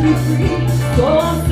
free. So I'm